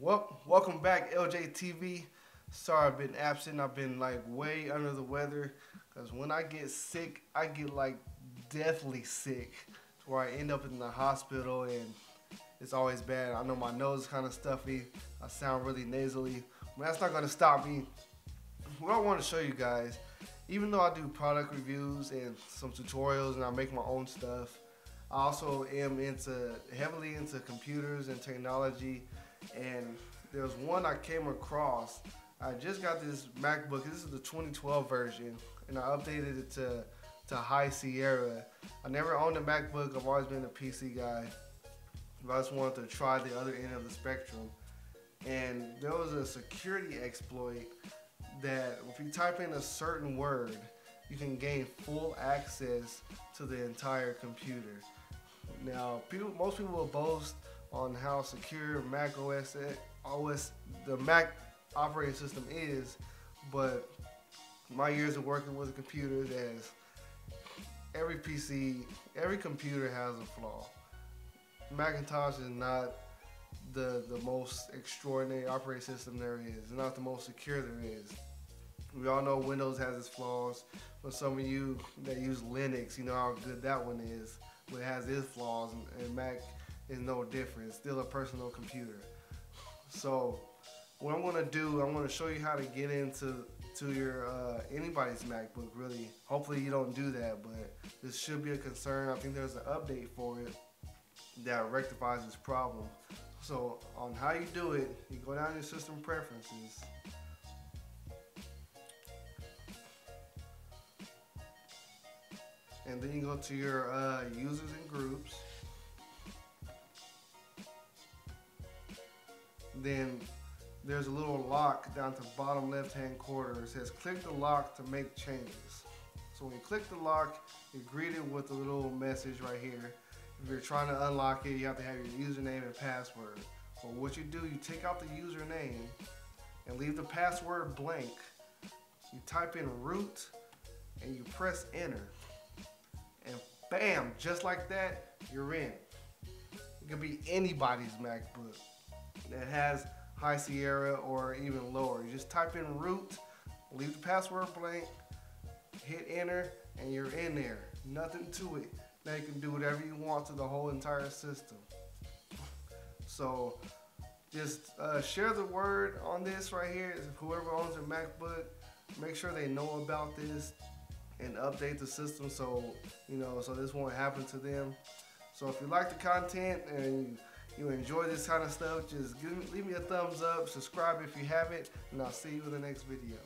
Well, welcome back, LJ TV. Sorry I've been absent. I've been like way under the weather because when I get sick, I get like deathly sick where I end up in the hospital and it's always bad. I know my nose is kind of stuffy. I sound really nasally. But that's not going to stop me. What I want to show you guys, even though I do product reviews and some tutorials and I make my own stuff, I also am into heavily into computers and technology and there's one I came across. I just got this MacBook. This is the 2012 version, and I updated it to to High Sierra. I never owned a MacBook. I've always been a PC guy. But I just wanted to try the other end of the spectrum. And there was a security exploit that if you type in a certain word, you can gain full access to the entire computer. Now, people, most people will boast on how secure Mac OS, OS the Mac operating system is, but my years of working with computers as every PC, every computer has a flaw. Macintosh is not the the most extraordinary operating system there is. Not the most secure there is. We all know Windows has its flaws. For some of you that use Linux, you know how good that one is. But it has its flaws, and, and Mac is no different. It's still a personal computer. So what I'm gonna do, I'm gonna show you how to get into to your uh, anybody's MacBook. Really, hopefully you don't do that, but this should be a concern. I think there's an update for it that rectifies this problem. So on how you do it, you go down to system preferences. And then you go to your uh, users then there's a little lock down to the bottom left hand corner. It says click the lock to make changes. So when you click the lock, you're greeted with a little message right here. If you're trying to unlock it, you have to have your username and password. But what you do, you take out the username and leave the password blank. You type in root and you press enter. And bam, just like that, you're in. It could be anybody's MacBook has High Sierra or even lower. You just type in root, leave the password blank, hit enter, and you're in there. Nothing to it. Now you can do whatever you want to the whole entire system. So just uh, share the word on this right here. Whoever owns a MacBook, make sure they know about this and update the system so you know so this won't happen to them. So if you like the content and you enjoy this kind of stuff, just give, leave me a thumbs up, subscribe if you haven't, and I'll see you in the next video.